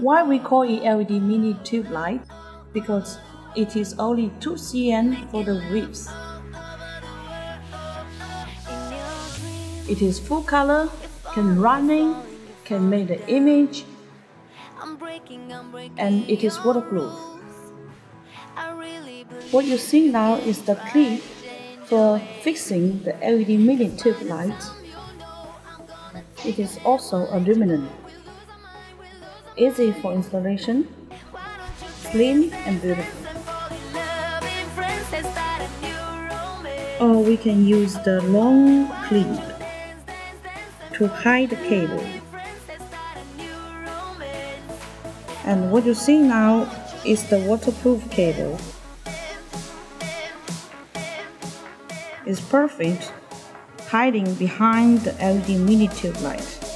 Why we call it LED mini tube light? Because it is only 2 cm for the width. It is full color, can running, can make the image, and it is waterproof. What you see now is the clip for fixing the LED mini tube light. It is also aluminum. Easy for installation, slim and beautiful. Or we can use the long clip to hide the cable. And what you see now is the waterproof cable. It's perfect hiding behind the LED mini tube light.